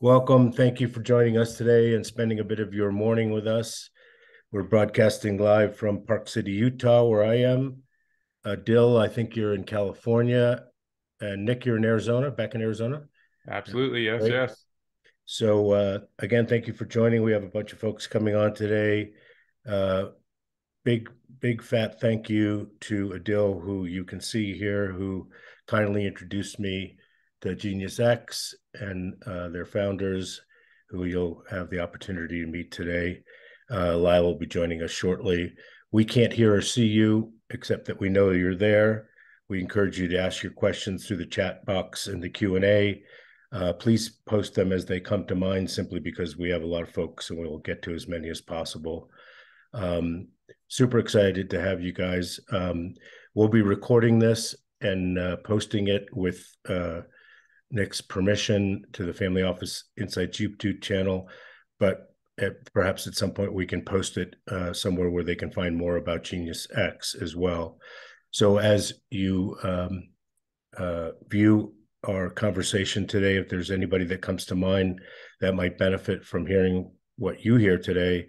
Welcome. Thank you for joining us today and spending a bit of your morning with us. We're broadcasting live from Park City, Utah, where I am. Uh, Dill, I think you're in California, and Nick, you're in Arizona, back in Arizona. Absolutely, yes, Great. yes. So uh, again, thank you for joining. We have a bunch of folks coming on today. Uh, big, big fat thank you to Adil, who you can see here, who kindly introduced me to GeniusX and uh, their founders, who you'll have the opportunity to meet today. Uh, Lyle will be joining us shortly. We can't hear or see you, except that we know you're there. We encourage you to ask your questions through the chat box and the Q&A. Uh, please post them as they come to mind, simply because we have a lot of folks and we'll get to as many as possible. Um, super excited to have you guys. Um, we'll be recording this and uh, posting it with uh, Nick's permission to the Family Office Insights YouTube channel, but at, perhaps at some point we can post it uh, somewhere where they can find more about GeniusX as well. So as you um, uh, view our conversation today, if there's anybody that comes to mind that might benefit from hearing what you hear today,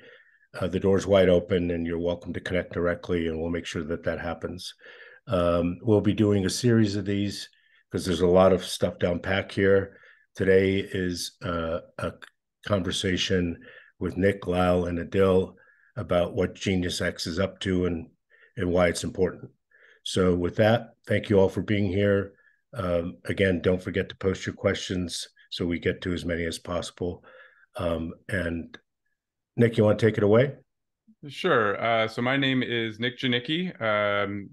uh, the door's wide open and you're welcome to connect directly and we'll make sure that that happens. Um, we'll be doing a series of these because there's a lot of stuff down pack here. Today is uh, a conversation with Nick, Lyle, and Adil about what GeniusX is up to and and why it's important. So with that, thank you all for being here. Um, again, don't forget to post your questions so we get to as many as possible. Um, and Nick, you want to take it away? Sure. Uh, so my name is Nick Janicki. Um,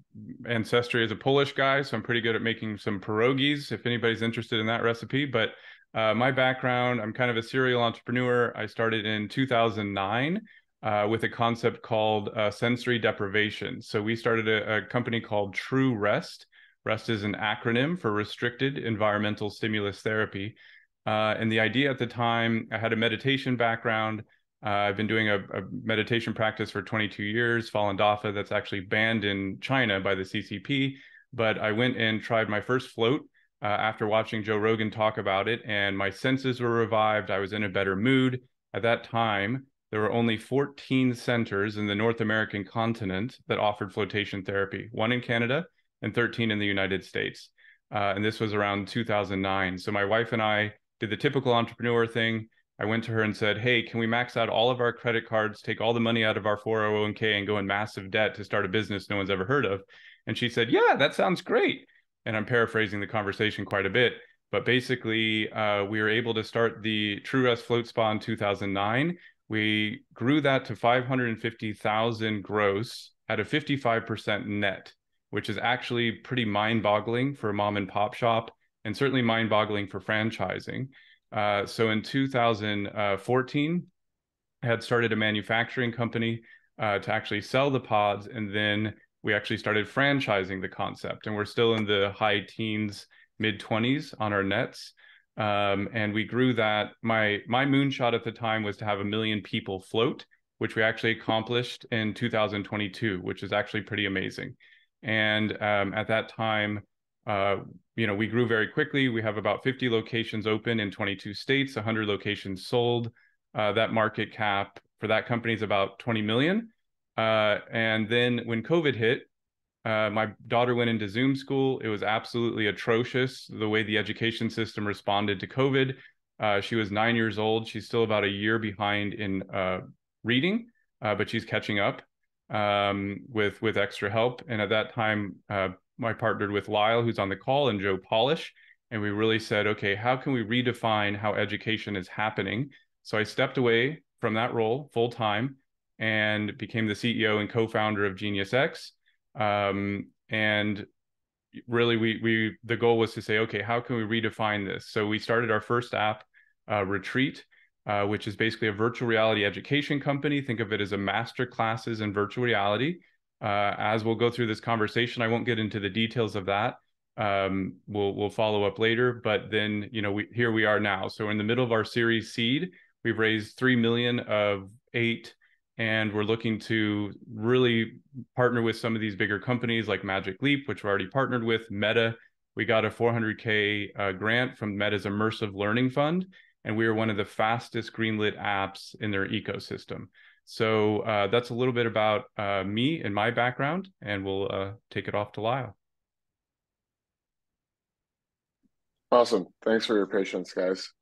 ancestry is a Polish guy, so I'm pretty good at making some pierogies. If anybody's interested in that recipe, but uh, my background, I'm kind of a serial entrepreneur. I started in 2009 uh, with a concept called uh, sensory deprivation. So we started a, a company called True Rest. REST is an acronym for Restricted Environmental Stimulus Therapy. Uh, and the idea at the time, I had a meditation background. Uh, I've been doing a, a, meditation practice for 22 years, Falun Dafa, that's actually banned in China by the CCP. But I went and tried my first float uh, after watching Joe Rogan talk about it, and my senses were revived. I was in a better mood. At that time, there were only 14 centers in the North American continent that offered flotation therapy, one in Canada and 13 in the United States. Uh, and this was around 2009. So my wife and I did the typical entrepreneur thing. I went to her and said, Hey, can we max out all of our credit cards, take all the money out of our 401k, and go in massive debt to start a business no one's ever heard of? And she said, Yeah, that sounds great. And I'm paraphrasing the conversation quite a bit. But basically, uh, we were able to start the True Rest Float Spa in 2009. We grew that to 550,000 gross at a 55% net, which is actually pretty mind boggling for a mom and pop shop and certainly mind boggling for franchising. Uh, so in 2014, I had started a manufacturing company uh, to actually sell the pods, and then we actually started franchising the concept. And we're still in the high teens, mid 20s on our nets. Um, and we grew that. My my moonshot at the time was to have a million people float, which we actually accomplished in 2022, which is actually pretty amazing. And um, at that time, uh, you know, we grew very quickly. We have about 50 locations open in 22 states, 100 locations sold. Uh, that market cap for that company is about 20 million. Uh, and then when COVID hit, uh, my daughter went into Zoom school. It was absolutely atrocious the way the education system responded to COVID. Uh, she was nine years old. She's still about a year behind in uh, reading, but she's catching up um, with with extra help. And at that time, I partnered with Lyle, who's on the call, and Joe Polish. And we really said, okay, how can we redefine how education is happening? So I stepped away from that role full time and became the CEO and co-founder of GeniusX. Um, and really, we we the goal was to say, okay, how can we redefine this? So we started our first app, uh, Retreat, uh, which is basically a virtual reality education company. Think of it as a master classes in virtual reality uh, as we'll go through this conversation, I won't get into the details of that. Um, we'll we'll follow up later, but then you know we here we are now. So in the middle of our Series Seed, we've raised three million of eight, and we're looking to really partner with some of these bigger companies like Magic Leap, which we're already partnered with. Meta, we got a 400k uh, grant from Meta's Immersive Learning Fund, and we are one of the fastest greenlit apps in their ecosystem. So uh, that's a little bit about uh, me and my background, and we'll uh, take it off to Lyle. Awesome. Thanks for your patience, guys.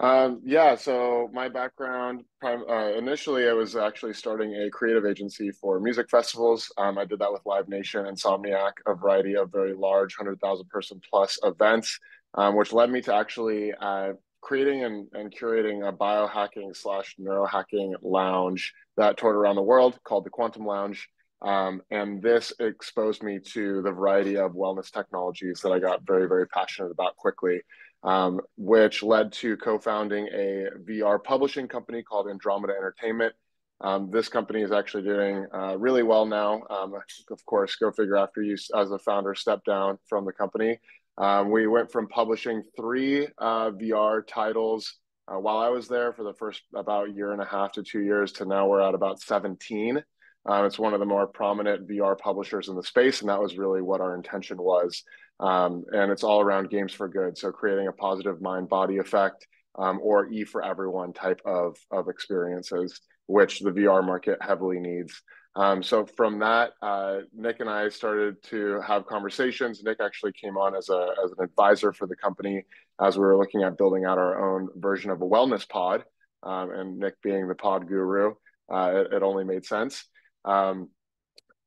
Um, yeah, so my background, uh, initially I was actually starting a creative agency for music festivals. Um, I did that with Live Nation, Insomniac, a variety of very large 100,000 person plus events, um, which led me to actually uh, creating and, and curating a biohacking slash neurohacking lounge that toured around the world called the Quantum Lounge. Um, and this exposed me to the variety of wellness technologies that I got very, very passionate about quickly um, which led to co-founding a VR publishing company called Andromeda Entertainment. Um, this company is actually doing uh, really well now. Um, of course, go figure after you, as a founder, step down from the company. Um, we went from publishing three uh, VR titles uh, while I was there for the first about year and a half to two years to now we're at about 17. Um, it's one of the more prominent VR publishers in the space, and that was really what our intention was. Um, and it's all around games for good. So creating a positive mind body effect um, or E for everyone type of, of experiences, which the VR market heavily needs. Um, so from that, uh, Nick and I started to have conversations. Nick actually came on as, a, as an advisor for the company as we were looking at building out our own version of a wellness pod. Um, and Nick being the pod guru, uh, it, it, only made sense. Um,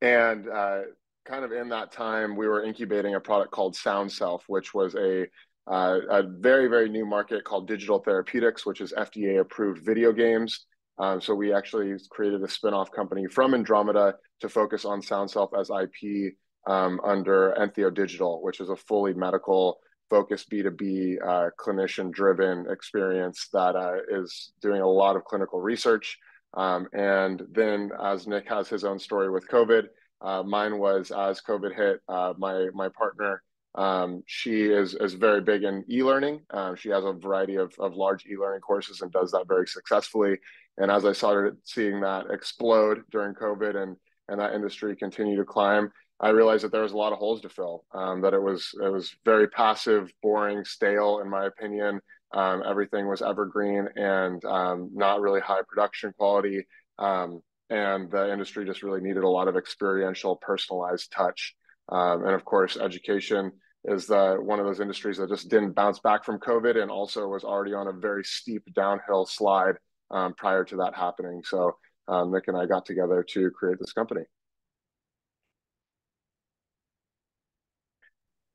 and uh, kind of in that time, we were incubating a product called SoundSelf, which was a uh, a very very new market called digital therapeutics, which is FDA approved video games. Um, so we actually created a spin-off company from Andromeda to focus on SoundSelf as IP um, under Entheo Digital, which is a fully medical focused B2B uh, clinician driven experience that uh, is doing a lot of clinical research. Um, and then as Nick has his own story with COVID, uh, mine was as COVID hit. Uh, my my partner, um, she is is very big in e-learning. Uh, she has a variety of of large e-learning courses and does that very successfully. And as I started seeing that explode during COVID and and that industry continue to climb, I realized that there was a lot of holes to fill. Um, that it was it was very passive, boring, stale, in my opinion. Um, everything was evergreen and um, not really high production quality. Um, and the industry just really needed a lot of experiential, personalized touch. Um, and of course, education is the, one of those industries that just didn't bounce back from COVID and also was already on a very steep downhill slide um, prior to that happening. So um, Nick and I got together to create this company.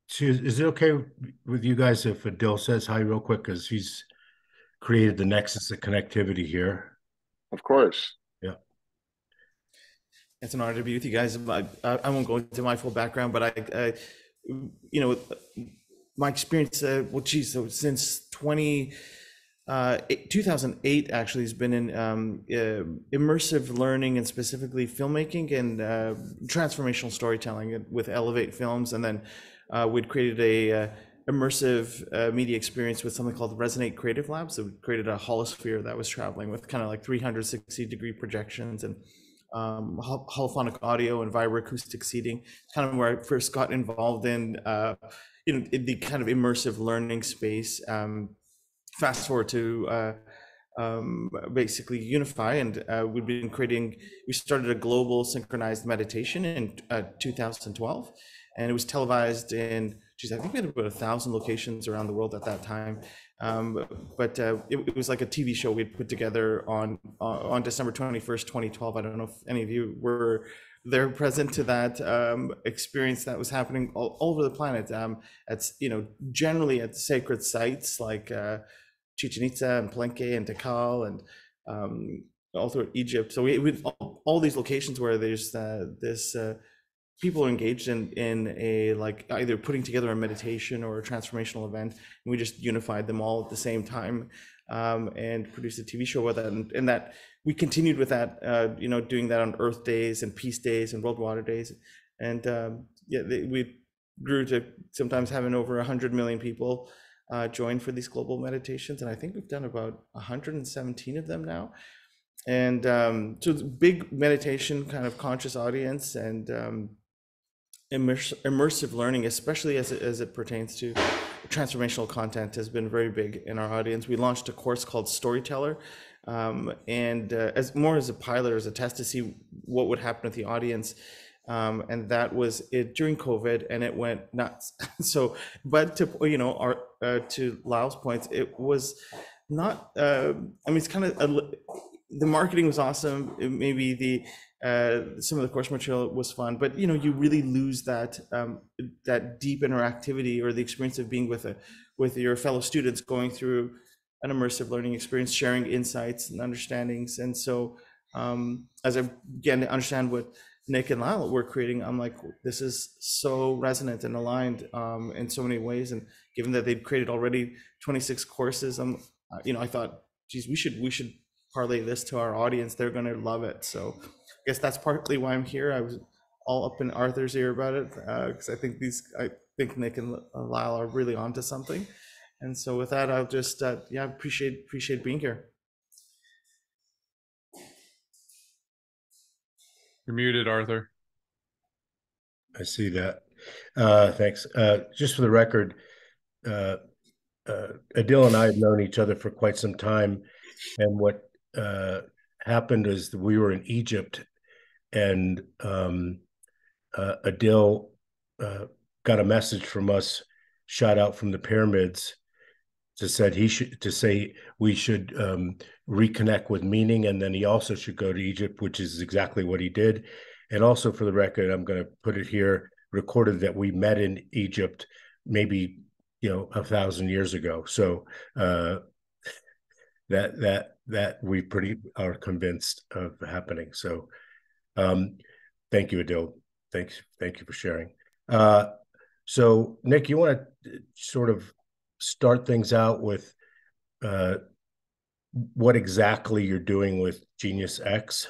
So is it okay with you guys if Adil says hi real quick because he's created the nexus of connectivity here? Of course. Yeah. It's an honor to be with you guys. I, I won't go into my full background, but I, I you know, my experience, uh, well, geez, so since 20, uh, 2008 actually has been in um, uh, immersive learning and specifically filmmaking and uh, transformational storytelling with Elevate Films. And then uh, we'd created a uh, immersive media experience with something called Resonate Creative Labs. So we created a holosphere that was traveling with kind of like 360 degree projections and um, holophonic audio and vibroacoustic seating, kind of where I first got involved in, you know, in the kind of immersive learning space. Um, fast forward to uh, um, basically Unify, and uh, we've been creating. We started a global synchronized meditation in uh, 2012, and it was televised in. Geez, I think we had about a thousand locations around the world at that time. Um, but uh, it, it, was like a TV show we had put together on uh, on December 21st, 2012. I don't know if any of you were there present to that um, experience that was happening all, all over the planet. Um, it's you know generally at sacred sites like uh, Chichen Itza and Palenque and Tikal and um, all through Egypt. So we, all, all, these locations where there's uh, this uh, people are engaged in in a like either putting together a meditation or a transformational event and we just unified them all at the same time um, and produced a tv show with that and, and that we continued with that uh, you know doing that on earth days and peace days and world water days and um, yeah they, we grew to sometimes having over 100 million people uh, join for these global meditations and i think we've done about 117 of them now and um, so big meditation kind of conscious audience and um, immersive learning, especially as it, as it pertains to transformational content, has been very big in our audience. We launched a course called Storyteller, um, and uh, as more as a pilot as a test to see what would happen with the audience. Um, and that was it during COVID, and it went nuts. so, but to you know, our uh, to Lyle's points, it was not. Uh, I mean, it's kind of the marketing was awesome. It, maybe the uh, some of the course material was fun, but you know, you really lose that um, that deep interactivity or the experience of being with a with your fellow students going through an immersive learning experience, sharing insights and understandings. And so, um, as I to understand what Nick and Lyle were creating, I'm like, this is so resonant and aligned um, in so many ways. And given that they'd created already 26 courses, I'm, you know, I thought, geez, we should we should parlay this to our audience. They're going to love it. So I guess that's partly why I'm here. I was all up in Arthur's ear about it because uh, I think these, I think Nick and Lyle are really onto something. And so with that, I'll just, uh, yeah, appreciate appreciate being here. You're muted, Arthur. I see that. Uh, thanks. Uh, just for the record, uh, uh, Adil and I have known each other for quite some time, and what uh, happened is that we were in Egypt and um, uh, Adil uh, got a message from us, shot out from the pyramids, to said he should to say we should um, reconnect with meaning, and then he also should go to Egypt, which is exactly what he did. And also, for the record, I'm going to put it here, recorded that we met in Egypt, maybe you know a thousand years ago. So uh, that that that we pretty are convinced of happening. So um, thank you, Adil. Thanks, thank you for sharing. Uh, so, Nick, you want to sort of start things out with uh, what exactly you're doing with GeniusX?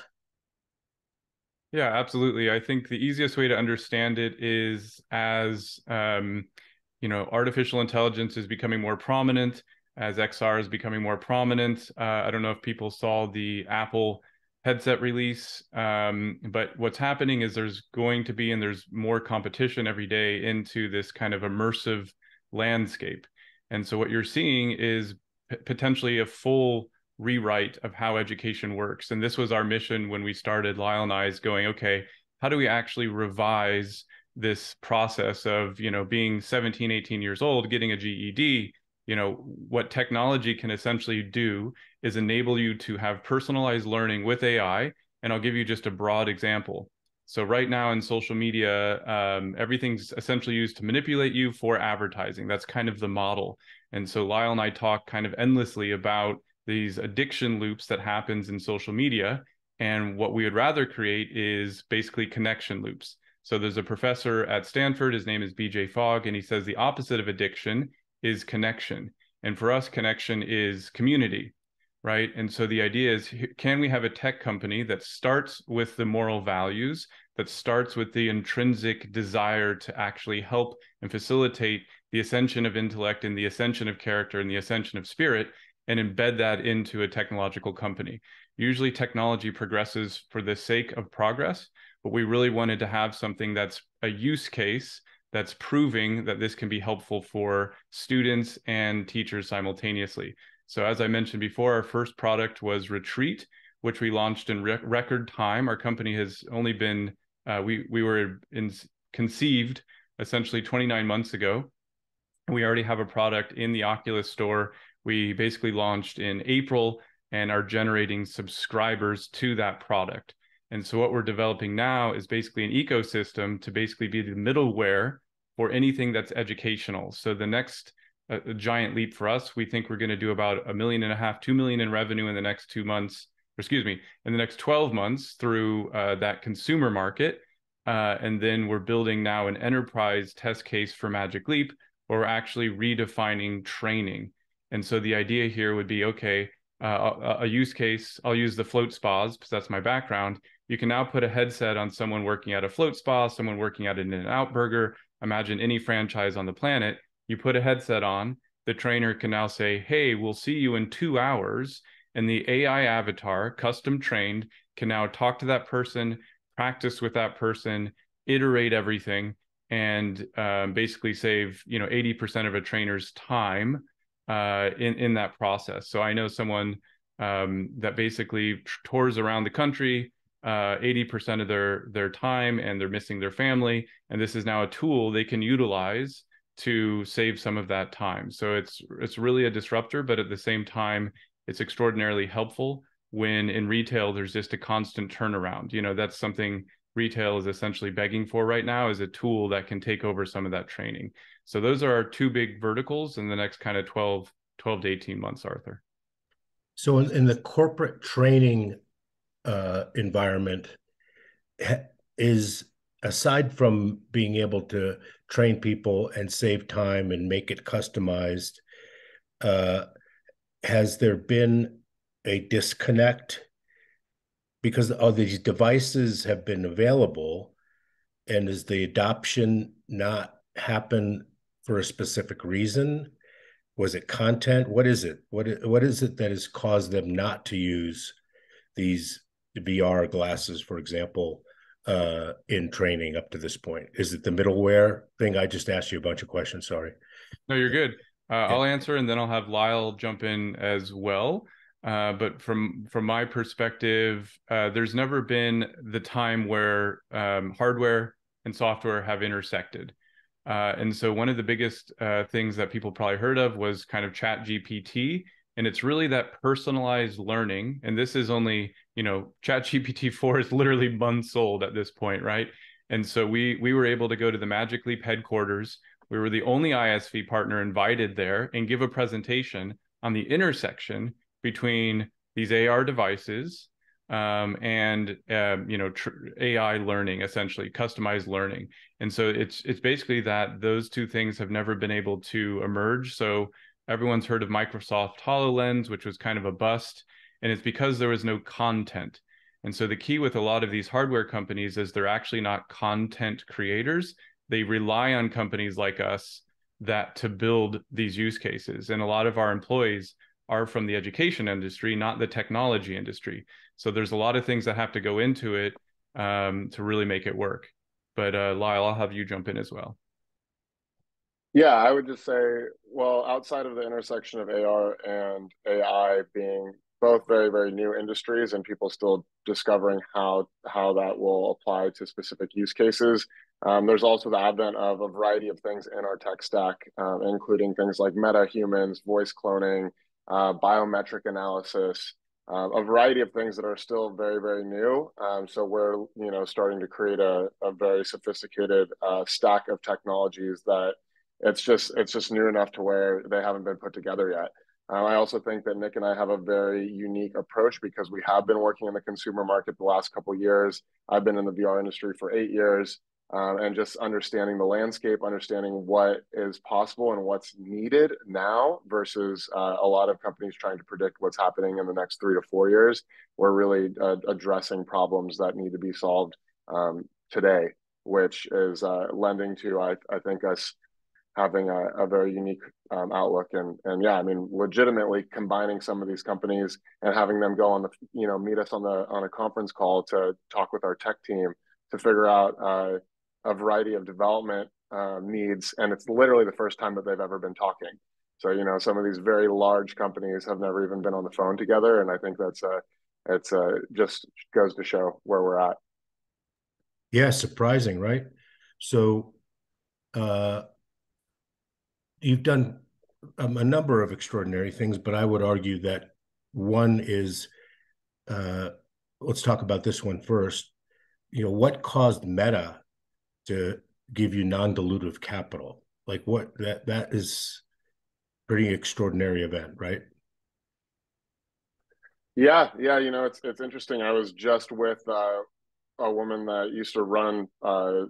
Yeah, absolutely. I think the easiest way to understand it is as um, you know, artificial intelligence is becoming more prominent, as XR is becoming more prominent. Uh, I don't know if people saw the Apple headset release. Um, but what's happening is there's going to be, and there's more competition every day into this kind of immersive landscape. And so what you're seeing is p- potentially a full rewrite of how education works. And this was our mission when we started Lyle and I's going, okay, how do we actually revise this process of, you know, being 17, 18 years old, getting a GED you know what technology can essentially do is enable you to have personalized learning with ai and i'll give you just a broad example so right now in social media um, everything's essentially used to manipulate you for advertising. That's kind of the model. And so lyle and i talk kind of endlessly about these addiction loops that happens in social media. And what we would rather create is basically connection loops. So there's a professor at stanford. His name is bj fogg and he says the opposite of addiction is connection. And for us, connection is community, right? And so the idea is can we have a tech company that starts with the moral values, that starts with the intrinsic desire to actually help and facilitate the ascension of intellect and the ascension of character and the ascension of spirit, and embed that into a technological company? Usually, technology progresses for the sake of progress, but we really wanted to have something that's a use case that's proving that this can be helpful for students and teachers simultaneously. So as I mentioned before, our first product was Retreat, which we launched in re- record time. Our company has only been uh, we we were in, conceived essentially 29 months ago. We already have a product in the Oculus store. We basically launched in April and are generating subscribers to that product. And so what we're developing now is basically an ecosystem to basically be the middleware for anything that's educational. So the next uh, giant leap for us, we think we're going to do about a million and a half, two million in revenue in the next two months, excuse me, in the next 12 months through uh, that consumer market. Uh, and then we're building now an enterprise test case for Magic Leap, where we're actually redefining training. And so the idea here would be okay, uh, a, a, use case, I'll use the float spas because that's my background you can now put a headset on someone working at a float spa, someone working at an In-N-Out burger. Imagine any franchise on the planet. You put a headset on, the trainer can now say, Hey, we'll see you in two hours. And the AI avatar, custom trained, can now talk to that person, practice with that person, iterate everything. and um, basically save you know 80% of a trainer's time uh, in in that process. So I know someone um, that basically tours around the country uh, 80% of their their time and they're missing their family and this is now a tool they can utilize to save some of that time. So it's it's really a disruptor but at the same time it's extraordinarily helpful when in retail there's just a constant turnaround. You know that's something retail is essentially begging for right now is a tool that can take over some of that training. So those are our two big verticals in the next kind of 12 12 to 18 months arthur. So in, in the corporate training uh, environment is aside from being able to train people and save time and make it customized uh, has there been a disconnect? Because all these devices have been available and is the adoption not happen for a specific reason? Was it content? What is it? What what is it that has caused them not to use these VR glasses, for example, uh, in training up to this point? Is it the middleware thing? I just asked you a bunch of questions. Sorry. No, you're good. Uh, yeah. I'll answer, and then I'll have Lyle jump in as well. Uh, but from from my perspective, uh, there's never been the time where um, hardware and software have intersected. Uh, and so one of the biggest uh, things that people probably heard of was kind of ChatGPT, and it's really that personalized learning. And this is only you know, ChatGPT 4 is literally months old at this point, right? And so we we were able to go to the Magic Leap headquarters. We were the only ISV partner invited there and give a presentation on the intersection between these AR devices um, and um, you know tr- AI learning, essentially customized learning. And so it's it's basically that those two things have never been able to emerge. So everyone's heard of Microsoft HoloLens, which was kind of a bust and it's because there was no content. And so the key with a lot of these hardware companies is they're actually not content creators. They rely on companies like us that to build these use cases. And a lot of our employees are from the education industry, not the technology industry. So there's a lot of things that have to go into it um, to really make it work. But uh, Lyle, I'll have you jump in as well. Yeah, I would just say, well, outside of the intersection of AR and AI being both very very new industries and people still discovering how how that will apply to specific use cases um, there's also the advent of a variety of things in our tech stack um, including things like meta humans voice cloning uh, biometric analysis uh, a variety of things that are still very very new. Um, so we're you know starting to create a, a very sophisticated uh, stack of technologies that it's just it's just new enough to where they haven't been put together yet um, I also think that Nick and I have a very unique approach because we have been working in the consumer market the last couple years. I've been in the VR industry for eight years, um, and just understanding the landscape, understanding what is possible and what's needed now versus uh, a lot of companies trying to predict what's happening in the next three to four years. We're really uh, addressing problems that need to be solved um, today, which is uh, lending to, I, I think, us having a, a very unique um, outlook and and yeah i mean legitimately combining some of these companies and having them go on the you know meet us on the on a conference call to talk with our tech team to figure out uh, a variety of development uh, needs. And it's literally the first time that they've ever been talking. So you know some of these very large companies have never even been on the phone together. And i think that's a it's a just goes to show where we're at. Yeah surprising right? So uh you've done um, a number of extraordinary things, but I would argue that one is uh, let's talk about this one first. You know, what caused Meta to give you non-dilutive capital? Like what that that is pretty extraordinary event, right? Yeah, yeah, you know, it's it's interesting. I was just with uh, a woman that used to run uh,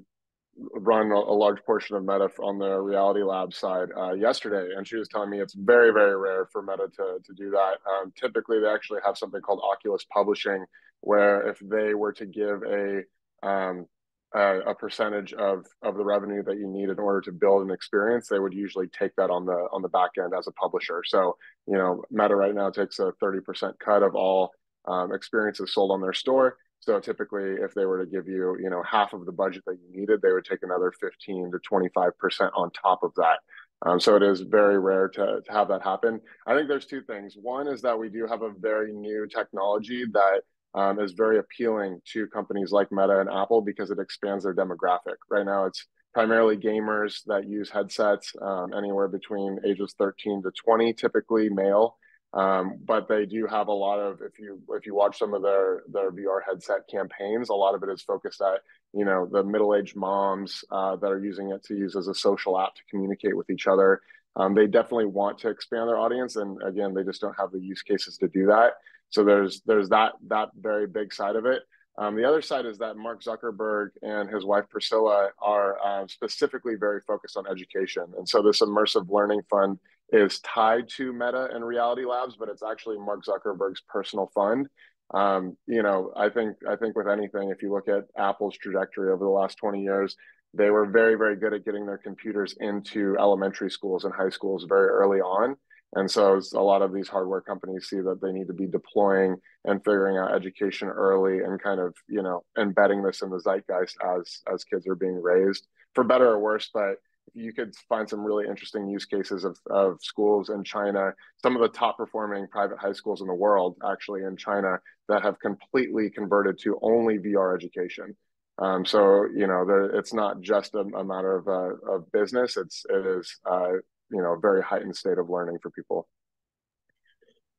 run a, large portion of Meta on the Reality Lab side uh, yesterday, and she was telling me it's very, very rare for Meta to to do that. Um, typically, they actually have something called Oculus Publishing, where if they were to give a um, a, a, percentage of of the revenue that you need in order to build an experience, they would usually take that on the on the back end as a publisher. So you know, Meta right now takes a thirty percent cut of all um, experiences sold on their store So typically, if they were to give you, you know, half of the budget that you needed, they would take another 15 to 25% on top of that. Um, so it is very rare to, to have that happen. I think there's two things. One is that we do have a very new technology that um, is very appealing to companies like Meta and Apple because it expands their demographic. Right now, it's primarily gamers that use headsets, um, anywhere between ages 13 to 20, typically male. Um, but they do have a lot of if you if you watch some of their their VR headset campaigns, a lot of it is focused at you know the middle aged moms uh, that are using it to use as a social app to communicate with each other. Um, they definitely want to expand their audience, and again, they just don't have the use cases to do that. So there's there's that that very big side of it. Um, the other side is that Mark Zuckerberg and his wife Priscilla are uh, specifically very focused on education, and so this immersive learning fund is tied to Meta and Reality Labs, but it's actually Mark Zuckerberg's personal fund. Um, you know, I think I think with anything, if you look at Apple's trajectory over the last 20 years, they were very very good at getting their computers into elementary schools and high schools very early on. And so a lot of these hardware companies see that they need to be deploying and figuring out education early and kind of, you know, embedding this in the zeitgeist as as kids are being raised, for better or worse. But you could find some really interesting use cases of, of schools in China, some of the top performing private high schools in the world, actually in China, that have completely converted to only VR education. Um, so you know, there, it's not just a, a matter of, uh, of business; it's it is uh, you know a very heightened state of learning for people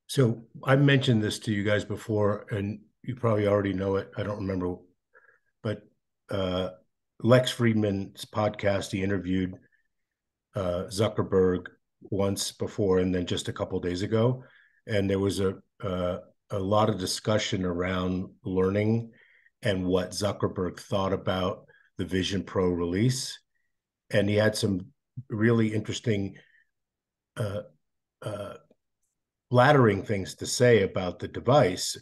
so i mentioned this to you guys before and you probably already know it i don't remember but uh, lex Fridman's podcast he interviewed uh, zuckerberg once before and then just a couple days ago and there was a a lot of discussion around learning and what zuckerberg thought about the vision pro release and he had some really interesting, uh, uh, flattering things to say about the device.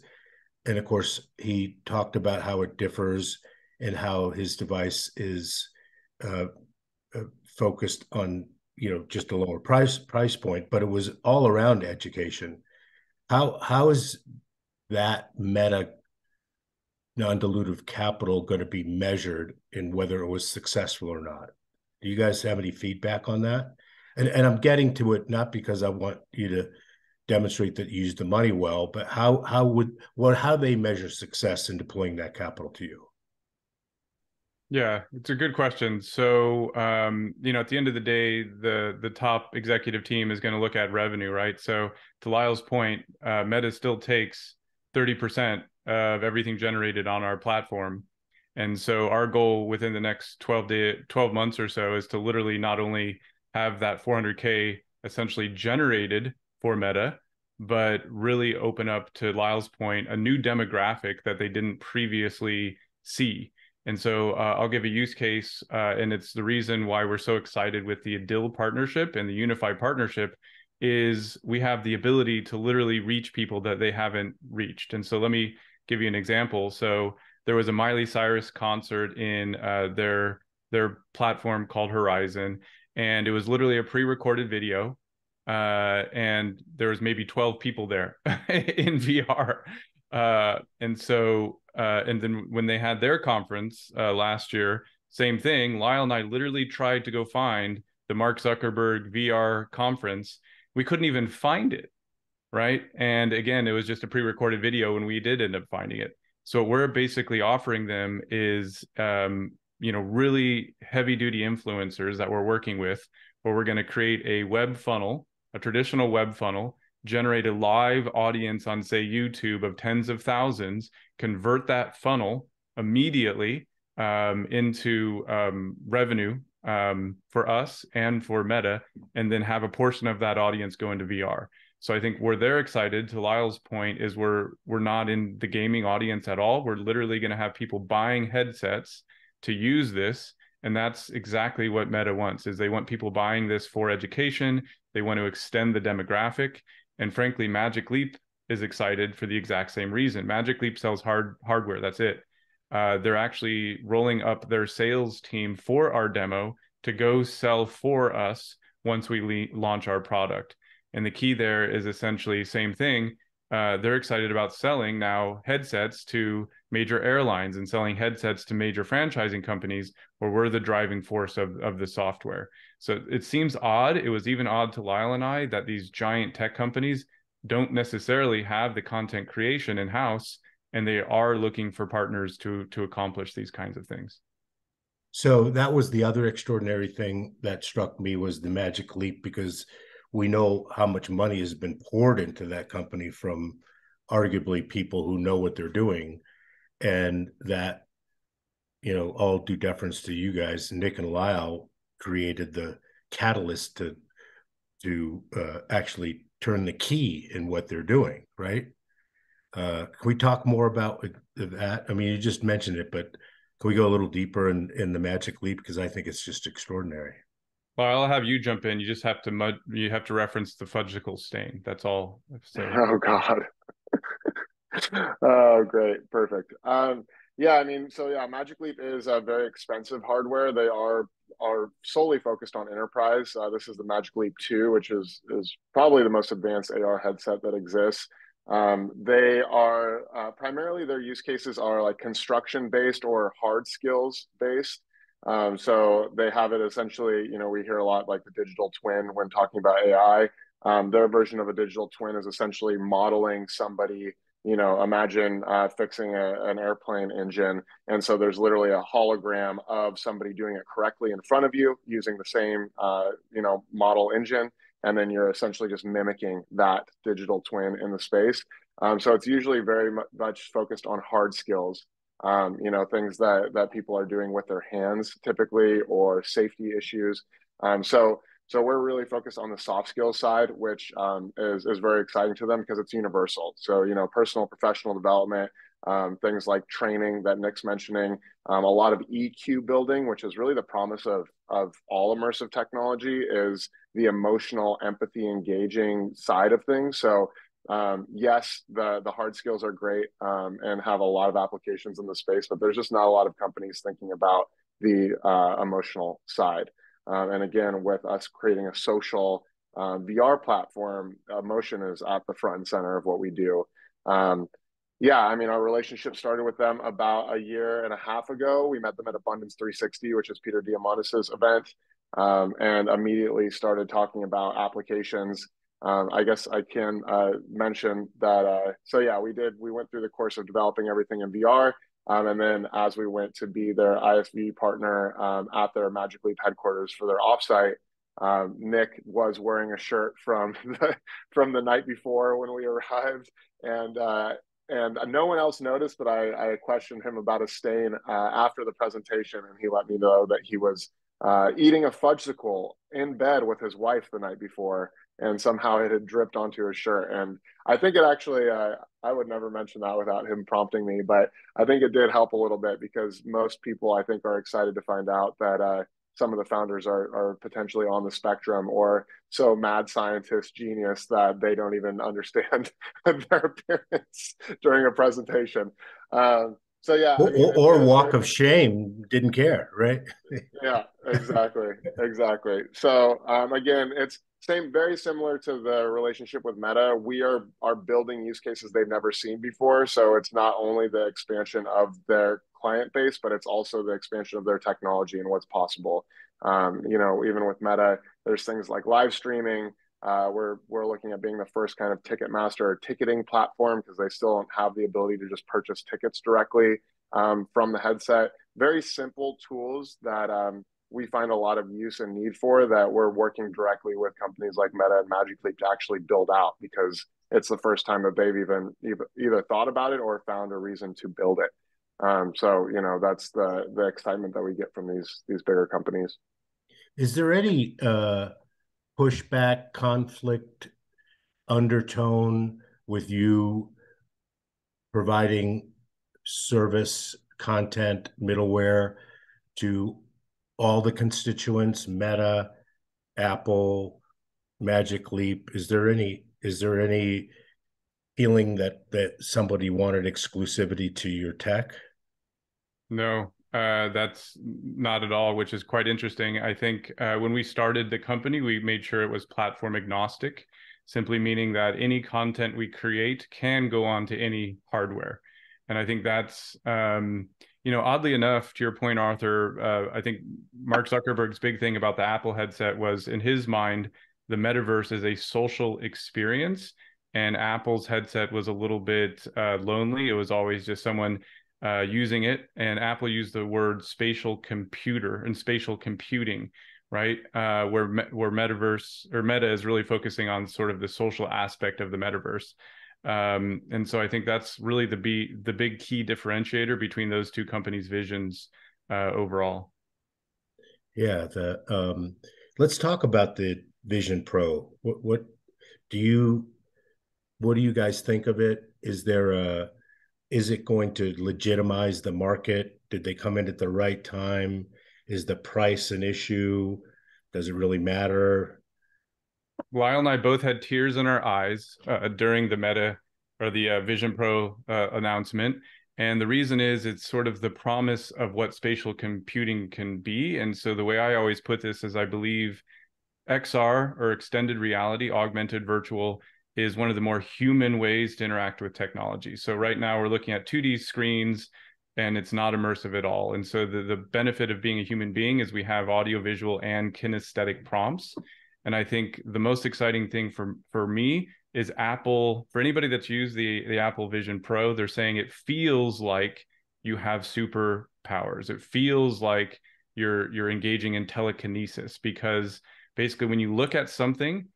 And of course, he talked about how it differs and how his device is uh, uh focused on you know just a lower price price point, but it was all around education. How how is that meta non-dilutive capital going to be measured in whether it was successful or not? Do you guys have any feedback on that? And and I'm getting to it not because I want you to demonstrate that you use the money well, but how how would what how they measure success in deploying that capital to you? Yeah, it's a good question. So, um, you know, at the end of the day, the the top executive team is going to look at revenue, right? So, to Lyle's point, uh, Meta still takes thirty percent of everything generated on our platform, and so our goal within the next 12 to 12 months or so is to literally not only have that 400k essentially generated for Meta, but really open up to Lyle's point a new demographic that they didn't previously see. And so uh, I'll give a use case, uh, and it's the reason why we're so excited with the Adil partnership and the Unified partnership is we have the ability to literally reach people that they haven't reached. And so let me give you an example. So there was a Miley Cyrus concert in uh, their their platform called Horizon, and it was literally a pre-recorded video, uh, and there was maybe twelve people there in VR, uh, and so uh, and then when they had their conference uh, last year, same thing. Lyle and I literally tried to go find the Mark Zuckerberg VR conference. We couldn't even find it, right? And again, it was just a pre-recorded video, and we did end up finding it. So what we're basically offering them is, um, you know, really heavy duty influencers that we're working with, where we're going to create a web funnel, a traditional web funnel, generate a live audience on, say, YouTube of tens of thousands, convert that funnel immediately um, into um, revenue um, for us and for Meta, and then have a portion of that audience go into VR. So I think where they're excited, to Lyle's point, is we're we're not in the gaming audience at all. We're literally going to have people buying headsets to use this, and that's exactly what Meta wants. Is they want people buying this for education. They want to extend the demographic, and frankly, Magic Leap is excited for the exact same reason. Magic Leap sells hard hardware. That's it. Uh, they're actually rolling up their sales team for our demo to go sell for us once we le- launch our product. And the key there is essentially same thing. uh, they're excited about selling now headsets to major airlines and selling headsets to major franchising companies where we're the driving force of, of the software. So it seems odd. It was even odd to Lyle and I that these giant tech companies don't necessarily have the content creation in house and they are looking for partners to to accomplish these kinds of things. So that was the other extraordinary thing that struck me was the magic leap because we know how much money has been poured into that company from arguably people who know what they're doing and that you know all due deference to you guys nick and lyle created the catalyst to to uh, actually turn the key in what they're doing right uh, can we talk more about that i mean you just mentioned it but can we go a little deeper in in the magic leap because i think it's just extraordinary well, I'll have you jump in. You just have to mud. You have to reference the fudgsicle stain. That's all. Oh God. oh, great, perfect. Um, yeah, I mean, so yeah, Magic Leap is a very expensive hardware. They are are solely focused on enterprise. Uh, this is the Magic Leap Two, which is is probably the most advanced AR headset that exists. Um, they are uh, primarily their use cases are like construction based or hard skills based. Um, so they have it essentially, you know, we hear a lot like the digital twin when talking about AI. Um, their version of a digital twin is essentially modeling somebody, you know, imagine uh, fixing a, an airplane engine. And so there's literally a hologram of somebody doing it correctly in front of you using the same, uh, you know, model engine. And then you're essentially just mimicking that digital twin in the space. Um, so it's usually very much focused on hard skills um, you know, things that that people are doing with their hands typically, or safety issues. Um, so so we're really focused on the soft skills side, which um, is is very exciting to them because it's universal. So you know, personal professional development, um, things like training that Nick's mentioning, um, a lot of EQ building, which is really the promise of of all immersive technology, is the emotional, empathy, engaging side of things. So um, yes, the the hard skills are great um, and have a lot of applications in the space, but there's just not a lot of companies thinking about the uh, emotional side. Um, and again, with us creating a social uh, VR platform, emotion is at the front and center of what we do. Um, yeah, I mean, our relationship started with them about a year and a half ago. We met them at Abundance 360, which is Peter Diamandis' event, um, and immediately started talking about applications um, I guess I can uh, mention that. Uh, so yeah, we did. We went through the course of developing everything in VR, um, and then as we went to be their ISV partner um, at their Magic Leap headquarters for their offsite, um, Nick was wearing a shirt from the from the night before when we arrived, and uh, and no one else noticed. But I, I questioned him about a stain uh, after the presentation, and he let me know that he was uh, eating a fudgsicle in bed with his wife the night before and somehow it had dripped onto his shirt. And I think it actually, uh, I would never mention that without him prompting me, but I think it did help a little bit because most people, I think, are excited to find out that uh, some of the founders are, are potentially on the spectrum or so mad scientist genius that they don't even understand their appearance during a presentation. Um, so yeah, or, I mean, or walk of shame, didn't care, right? yeah, exactly, exactly. So um, again, it's same, very similar to the relationship with Meta. We are are building use cases they've never seen before. So it's not only the expansion of their client base, but it's also the expansion of their technology and what's possible. Um, you know, even with Meta, there's things like live streaming. Uh, we're we're looking at being the first kind of Ticketmaster ticketing platform because they still don't have the ability to just purchase tickets directly um, from the headset. Very simple tools that um, we find a lot of use and need for that we're working directly with companies like Meta and Magic Leap to actually build out because it's the first time that they've even either thought about it or found a reason to build it. Um, so you know that's the the excitement that we get from these these bigger companies. Is there any uh, pushback, conflict, undertone with you providing service, content, middleware to all the constituents, Meta, Apple, Magic Leap? Is there any is there any feeling that that somebody wanted exclusivity to your tech? No, uh, that's not at all, which is quite interesting. I think uh, when we started the company, we made sure it was platform agnostic. simply meaning that any content we create can go on to any hardware. And I think that's, um, you know, oddly enough, to your point, Arthur, uh, I think Mark Zuckerberg's big thing about the Apple headset was in his mind, the metaverse is a social experience. And Apple's headset was a little bit uh, lonely. It was always just someone uh, using it. And Apple used the word spatial computer and spatial computing right? Uh, where where metaverse or Meta is really focusing on sort of the social aspect of the metaverse. Um, and so I think that's really the be the big key differentiator between those two companies' visions uh, overall. Yeah, the um, let's talk about the Vision Pro. What, what do you what do you guys think of it? Is there a is it going to legitimize the market? Did they come in at the right time? Is the price an issue? Does it really matter? Lyle and I both had tears in our eyes uh, during the Meta or the uh, Vision Pro uh, announcement. And the reason is it's sort of the promise of what spatial computing can be. And so the way I always put this is I believe XR or extended reality, augmented virtual, is one of the more human ways to interact with technology. So right now we're looking at 2D screens and it's not immersive at all. And so the, the benefit of being a human being is we have audio, visual, and kinesthetic prompts. And I think the most exciting thing for, for me is Apple, for anybody that's used the, the Apple Vision Pro, they're saying it feels like you have superpowers. It feels like you're you're engaging in telekinesis because basically when you look at something,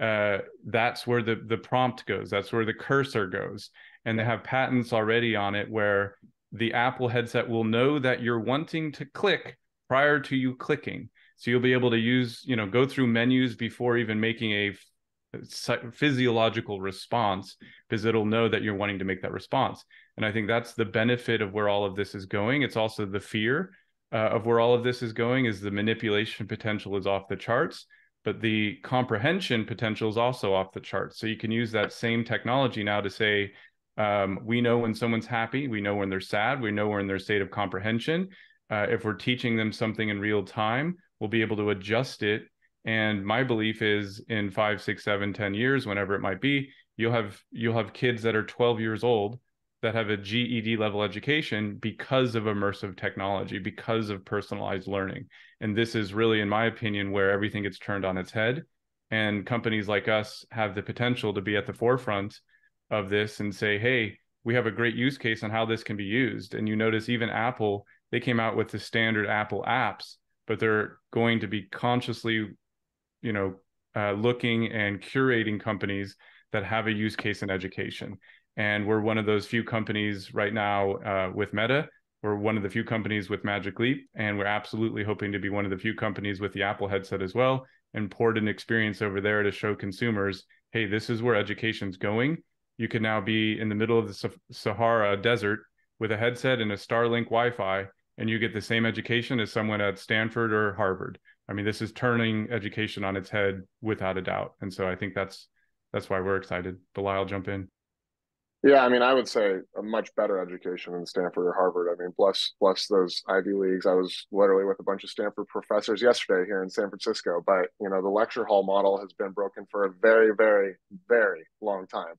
uh, that's where the the prompt goes. That's where the cursor goes, and they have patents already on it where the Apple headset will know that you're wanting to click prior to you clicking. So you'll be able to use, you know, go through menus before even making a physiological response because it'll know that you're wanting to make that response. And I think that's the benefit of where all of this is going. It's also the fear uh, of where all of this is going is the manipulation potential is off the charts, but the comprehension potential is also off the charts. So you can use that same technology now to say, um, we know when someone's happy, we know when they're sad, we know when they're in their state of comprehension. Uh, if we're teaching them something in real time, we'll be able to adjust it. And my belief is in five, six, seven, ten years, whenever it might be, you'll have you'll have kids that are 12 years old that have a GED level education because of immersive technology, because of personalized learning. And this is really, in my opinion, where everything gets turned on its head. And companies like us have the potential to be at the forefront of this and say, hey, we have a great use case on how this can be used. And you notice even Apple, they came out with the standard Apple apps, but they're going to be consciously, you know, uh, looking and curating companies that have a use case in education. And we're one of those few companies right now uh, with Meta. We're one of the few companies with Magic Leap, and we're absolutely hoping to be one of the few companies with the Apple headset as well, and port an experience over there to show consumers, hey, this is where education's going you can now be in the middle of the Sahara desert with a headset and a Starlink Wi-Fi, and you get the same education as someone at Stanford or Harvard. I mean, this is turning education on its head without a doubt, and so I think that's that's why we're excited. Bilal, jump in. Yeah, I mean, I would say a much better education than Stanford or Harvard. I mean, bless bless those Ivy leagues. I was literally with a bunch of Stanford professors yesterday here in San Francisco. But you know, the lecture hall model has been broken for a very, very, very long time.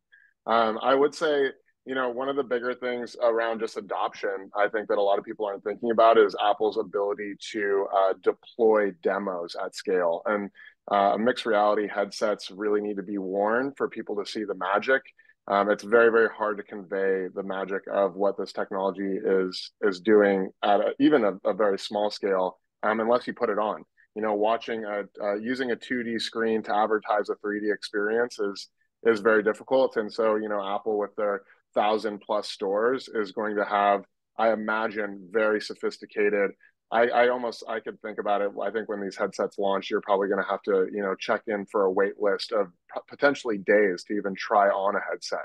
Um, I would say, you know, one of the bigger things around just adoption, I think that a lot of people aren't thinking about is Apple's ability to uh, deploy demos at scale. And uh, mixed reality headsets really need to be worn for people to see the magic. Um, it's very, very hard to convey the magic of what this technology is is doing at a, even a, a, very small scale, um, unless you put it on. You know, watching a uh, using a 2D screen to advertise a 3D experience is is very difficult. And so, you know, Apple with their thousand plus stores is going to have, I imagine, very sophisticated. I, I almost I could think about it. I think when these headsets launch, you're probably going to have to, you know, check in for a wait list of potentially days to even try on a headset.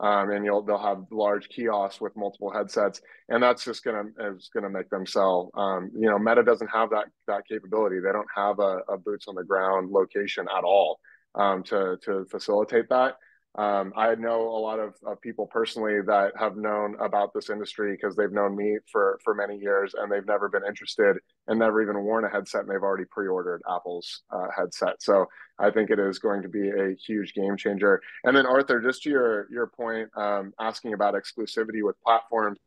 Um, and you'll they'll have large kiosks with multiple headsets, and that's just gonna is gonna make them sell. Um, you know, Meta doesn't have that that capability. They don't have a, a boots on the ground location at all um, to to facilitate that. Um, I know a lot of, of, people personally that have known about this industry because they've known me for for many years and they've never been interested and never even worn a headset and they've already pre-ordered Apple's uh, headset. So I think it is going to be a huge game changer. And then Arthur, just to your your point, um, asking about exclusivity with platforms.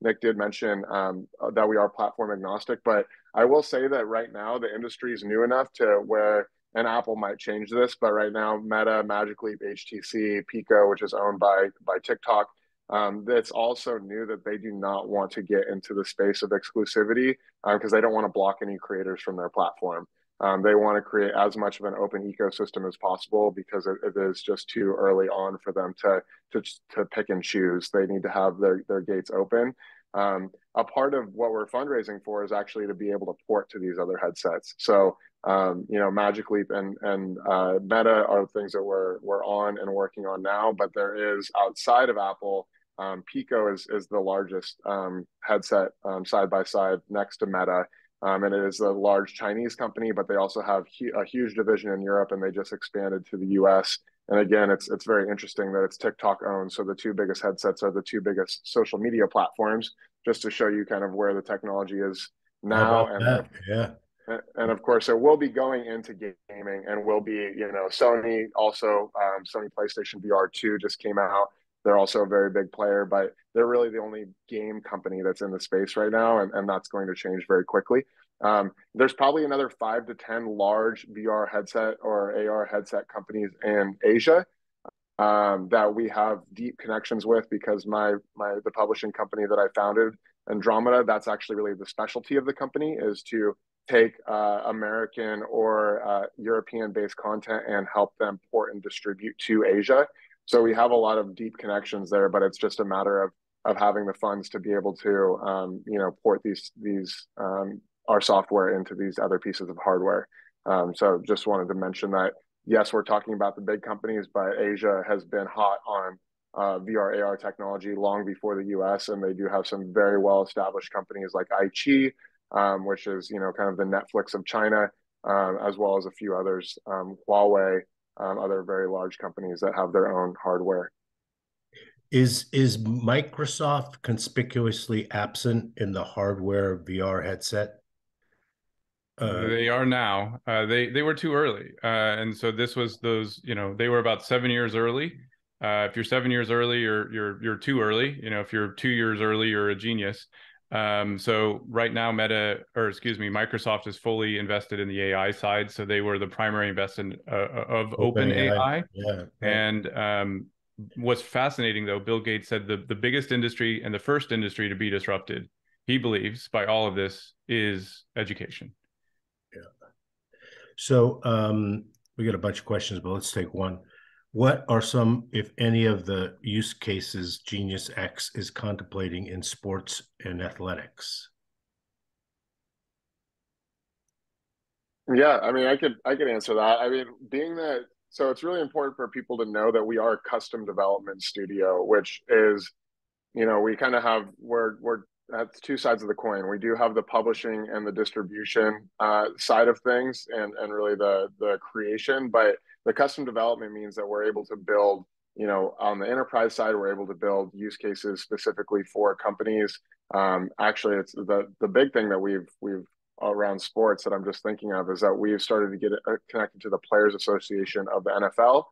Nick did mention um, that we are platform agnostic, but I will say that right now the industry is new enough to where and Apple might change this, but right now, Meta, Magic Leap, HTC, Pico, which is owned by by TikTok, um, it's also new that they do not want to get into the space of exclusivity because um, they don't want to block any creators from their platform. Um, they want to create as much of an open ecosystem as possible because it, it is just too early on for them to to to pick and choose. They need to have their their gates open. Um, a part of what we're fundraising for is actually to be able to port to these other headsets. So um, you know, Magic Leap and and uh, Meta are things that we're we're on and working on now. But there is outside of Apple, um, Pico is is the largest um, headset um, side by side next to Meta, um, and it is a large Chinese company. But they also have hu- a huge division in Europe, and they just expanded to the U.S. And again, it's it's very interesting that it's TikTok owned. So the two biggest headsets are the two biggest social media platforms, just to show you kind of where the technology is now. and that? yeah and of course it will be going into gaming and will be you know sony also um, sony playstation vr 2 just came out. They're also a very big player but they're really the only game company that's in the space right now and, and that's going to change very quickly. Um, there's probably another five to ten large vr headset or ar headset companies in asia um, that we have deep connections with because my my the publishing company that i founded andromeda that's actually really the specialty of the company is to take uh, American or uh, European based content and help them port and distribute to Asia. So we have a lot of deep connections there, but it's just a matter of of having the funds to be able to um, you know port these these um, our software into these other pieces of hardware. Um, so just wanted to mention that yes, we're talking about the big companies, but Asia has been hot on uh, VR AR technology long before the US, and they do have some very well established companies like iQiyi, um, which is you know kind of the Netflix of China, um, as well as a few others, um, Huawei, um, other very large companies that have their own hardware. Is is Microsoft conspicuously absent in the hardware VR headset? Uh, they are now. Uh, they they were too early, uh, and so this was those. You know, they were about seven years early. Uh, if you're seven years early, you're you're you're too early. You know, if you're two years early, you're a genius. Um, so right now, Meta, or excuse me, Microsoft is fully invested in the AI side. So they were the primary investor uh, uh, of OpenAI. Yeah. And um, what's fascinating, though, Bill Gates said the the biggest industry and the first industry to be disrupted, he believes, by all of this, is education. Yeah. So um, we got a bunch of questions, but let's take one. What are some, if any, of the use cases GeniusX is contemplating in sports and athletics? Yeah, I mean, I could I could answer that. I mean, being that so it's really important for people to know that we are a custom development studio, which is, you know, we kind of have we're we're that's two sides of the coin. We do have the publishing and the distribution uh, side of things, and and really the the creation. But the custom development means that we're able to build, you know, on the enterprise side, we're able to build use cases specifically for companies. Um, actually, it's the the big thing that we've we've around sports that I'm just thinking of is that we've started to get uh, connected to the Players Association of the NFL.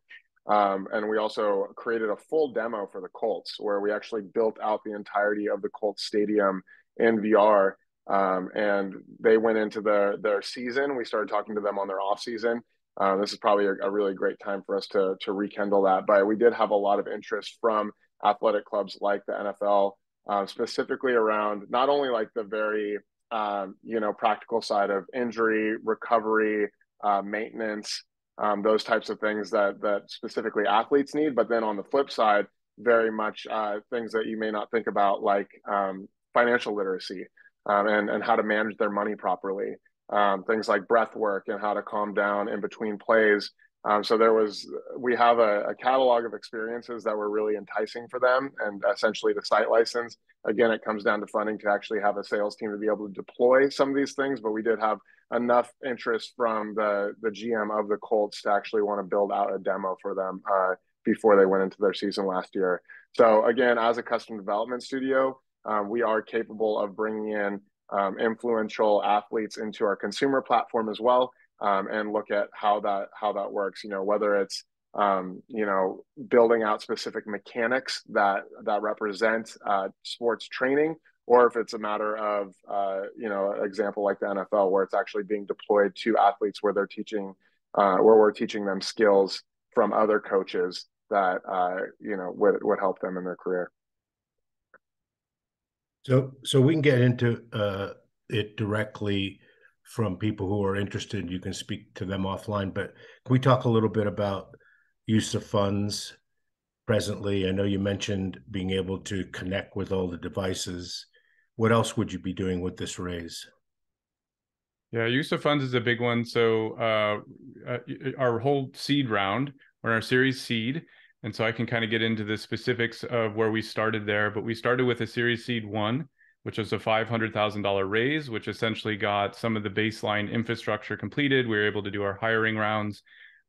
Um, and we also created a full demo for the Colts where we actually built out the entirety of the Colts stadium in VR. Um, and they went into the, their season. We started talking to them on their off season. Uh, this is probably a, a, really great time for us to, to rekindle that. But we did have a lot of interest from athletic clubs like the NFL, uh, specifically around not only like the very um, you know practical side of injury recovery, uh, maintenance, um, those types of things that that specifically athletes need. But then on the flip side, very much uh, things that you may not think about, like um, financial literacy um, and and how to manage their money properly. Um, things like breath work and how to calm down in between plays. Um, so there was, we have a, a, catalog of experiences that were really enticing for them, and essentially the site license. Again, it comes down to funding to actually have a sales team to be able to deploy some of these things. But we did have enough interest from the the GM of the Colts to actually want to build out a demo for them uh, before they went into their season last year. So again, as a custom development studio, um, we are capable of bringing in um, influential athletes into our consumer platform as well, um, and look at how that how that works. You know, whether it's um, you know building out specific mechanics that that represent uh, sports training, or if it's a matter of uh, you know example like the NFL where it's actually being deployed to athletes where they're teaching uh, where we're teaching them skills from other coaches that uh, you know would would help them in their career. So, so we can get into uh, it directly from people who are interested. You can speak to them offline, but can we talk a little bit about use of funds presently? I know you mentioned being able to connect with all the devices. What else would you be doing with this raise? Yeah, use of funds is a big one. So uh, uh, our whole seed round, or our series seed, and so I can kind of get into the specifics of where we started there. But we started with a Series Seed one, which was a $500,000 raise, which essentially got some of the baseline infrastructure completed. We were able to do our hiring rounds.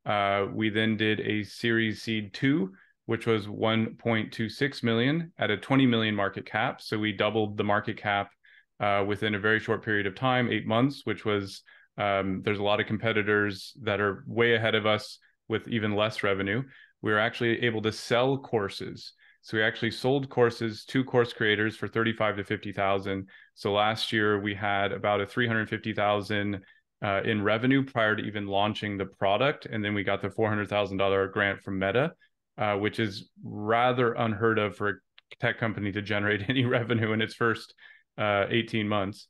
Uh, we then did a Series Seed two, which was 1.26 million at a 20 million market cap. So we doubled the market cap uh, within a very short period of time, eight months, which was um, there's a lot of competitors that are way ahead of us with even less revenue we were actually able to sell courses. So we actually sold courses to course creators for 35 to 50,000. So last year we had about a 350,000 uh, in revenue prior to even launching the product. And then we got the $400,000 grant from Meta, uh, which is rather unheard of for a tech company to generate any revenue in its first uh, 18 months.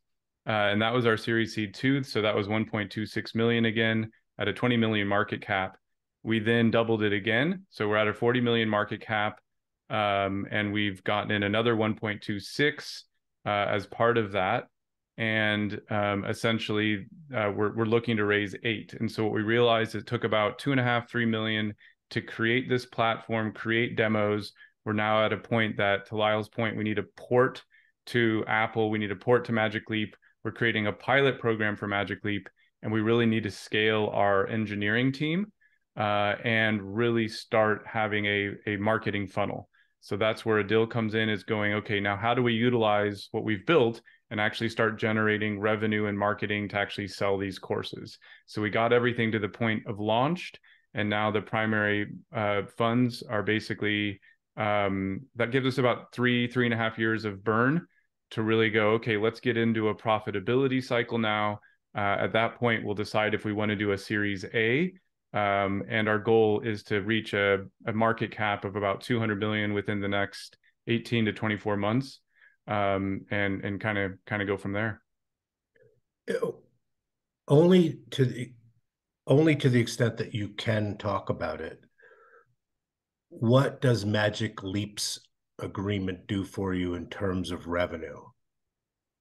Uh, and that was our Series Seed 2. So that was 1.26 million again at a 20 million market cap. We then doubled it again. So we're at a 40 million market cap. Um, and we've gotten in another 1.26 uh, as part of that. And um, essentially, uh, we're, we're looking to raise eight. And so what we realized it took about two and a half, three million to create this platform, create demos. We're now at a point that, to Lyle's point, we need a port to Apple, we need a port to Magic Leap. We're creating a pilot program for Magic Leap, and we really need to scale our engineering team uh, and really start having a, a marketing funnel. So that's where a deal comes in is going, okay, now how do we utilize what we've built and actually start generating revenue and marketing to actually sell these courses? So we got everything to the point of launched. And now the primary uh, funds are basically um, that gives us about three, three and a half years of burn to really go, okay, let's get into a profitability cycle now. Uh, at that point, we'll decide if we want to do a series A um, and our goal is to reach a, a, market cap of about 200 billion within the next 18 to 24 months, um, and and kind of kind of go from there. Only to the only to the extent that you can talk about it. What does Magic Leap's agreement do for you in terms of revenue?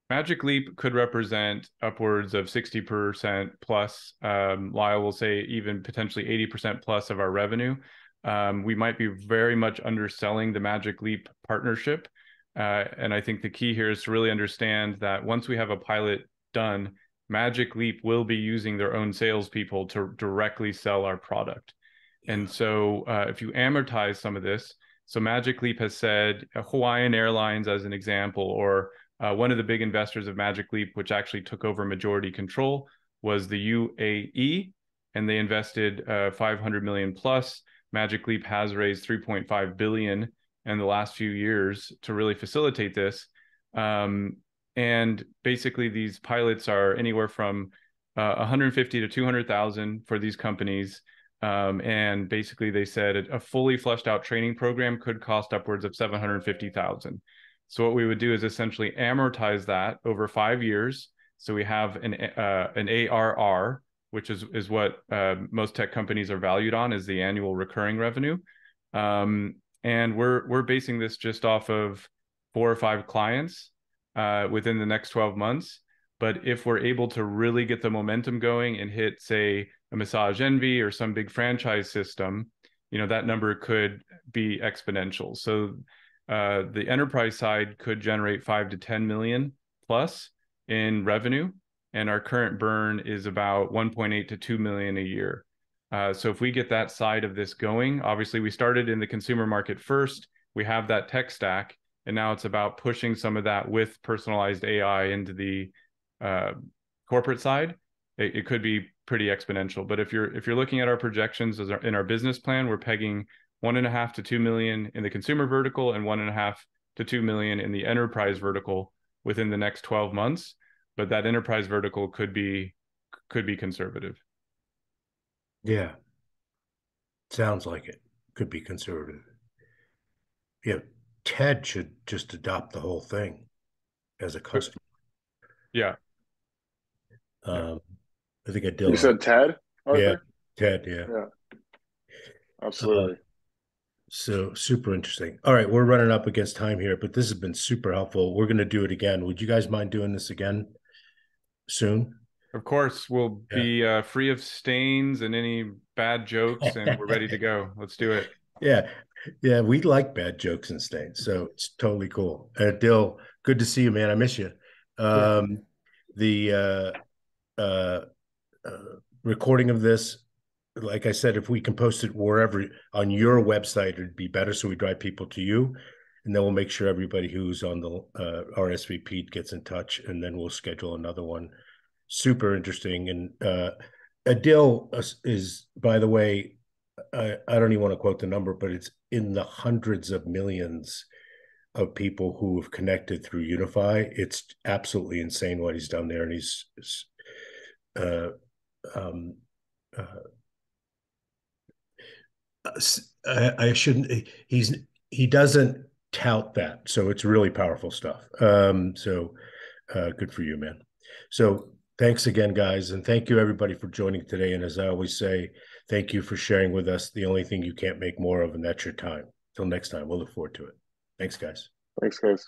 Magic Leap could represent upwards of 60% plus. Um, Lyle will say even potentially 80% plus of our revenue. Um, we might be very much underselling the Magic Leap partnership. Uh, and I think the key here is to really understand that once we have a pilot done, Magic Leap will be using their own salespeople to directly sell our product. And so uh, if you amortize some of this, so Magic Leap has said Hawaiian Airlines, as an example, or uh, one of the big investors of Magic Leap, which actually took over majority control, was the UAE, and they invested uh, 500 million plus. Magic Leap has raised 3.5 billion in the last few years to really facilitate this. Um, and basically, these pilots are anywhere from uh, 150 to 200,000 for these companies. Um, and basically, they said a fully fleshed out training program could cost upwards of 750,000. So what we would do is essentially amortize that over five years. So we have an uh, an ARR, which is is what uh, most tech companies are valued on, is the annual recurring revenue. Um, and we're we're basing this just off of four or five clients uh, within the next 12 months. But if we're able to really get the momentum going and hit, say, a Massage Envy or some big franchise system, you know that number could be exponential. So uh, the enterprise side could generate five to 10 million plus in revenue. And our current burn is about 1.8 to 2 million a year. Uh, so if we get that side of this going, obviously we started in the consumer market first. We have that tech stack, and now it's about pushing some of that with personalized AI into the uh, corporate side. It, it, could be pretty exponential. But if you're if you're looking at our projections as our, in our business plan, we're pegging one and a half to two million in the consumer vertical and one and a half to two million in the enterprise vertical within the next 12 months. But that enterprise vertical could be could be conservative. Yeah. Sounds like it. Could be conservative. Yeah. Ted should just adopt the whole thing as a customer. Yeah. Um, I think I did. You said Ted? Arthur? Yeah. Ted. Yeah. Yeah. Absolutely. Uh, so super interesting. All right, we're running up against time here, but this has been super helpful. We're going to do it again. Would you guys mind doing this again soon? Of course, we'll yeah. be uh, free of stains and any bad jokes, and we're ready to go. Let's do it. Yeah, yeah, we like bad jokes and stains, so it's totally cool. Uh, Dill, good to see you, man. I miss you. Um, the uh, uh, uh, recording of this like I said, if we can post it wherever on your website, it'd be better. So we drive people to you, and then we'll make sure everybody who's on the uh, RSVP gets in touch, and then we'll schedule another one. Super interesting. And uh, Adil is, by the way, I, I don't even want to quote the number, but it's in the hundreds of millions of people who have connected through Unify. It's absolutely insane what he's done there, and he's. Uh, um, uh, I, I shouldn't. He's he doesn't tout that, so it's really powerful stuff. Um, so uh, good for you, man. So thanks again, guys, and thank you everybody for joining today. And as I always say, thank you for sharing with us the only thing you can't make more of, and that's your time. Till next time, we'll look forward to it. Thanks, guys. Thanks, guys.